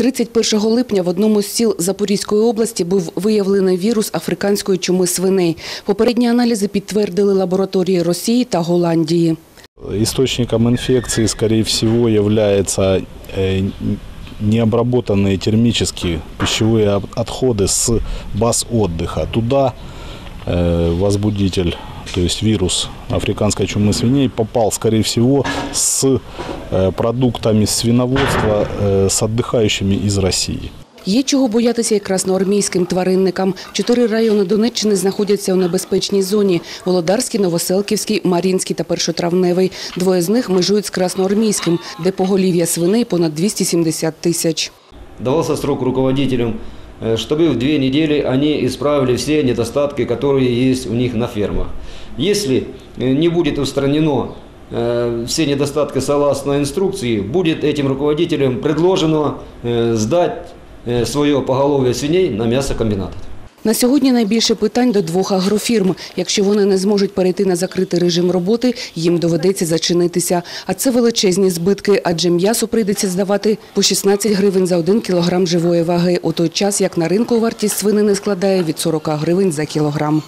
31 липня в одному з сіл Запорізької області був виявлений вірус африканської чуми свиней. Попередні аналізи підтвердили лабораторії Росії та Голландії. Источником инфекции, скорее всего, являются э, необработанные термически пищевые от- отходы с баз отдыха. Туда э, возбудитель, то есть вирус африканской чумы свиней, попал, скорее всего, с э, продуктами свиноводства, э, с отдыхающими из России. Є чого боятися і красноармійським тваринникам. Чотири райони Донеччини знаходяться у небезпечній зоні – Володарський, Новоселківський, Мар'їнський та Першотравневий. Двоє з них межують з Красноармійським, де поголів'я свиней понад 270 тисяч. давался срок руководителям, э, чтобы в две недели они исправили все недостатки, которые есть у них на фермах. Если э, не будет устранено э, все недостатки согласно инструкции, будет этим руководителям предложено э, сдать э, свое поголовье свиней на мясокомбинат. На сьогодні найбільше питань до двох агрофірм. Якщо вони не зможуть перейти на закритий режим роботи, їм доведеться зачинитися. А це величезні збитки, адже м'ясо прийдеться здавати по 16 гривень за один кілограм живої ваги, у той час як на ринку вартість свинини складає від 40 гривень за кілограм.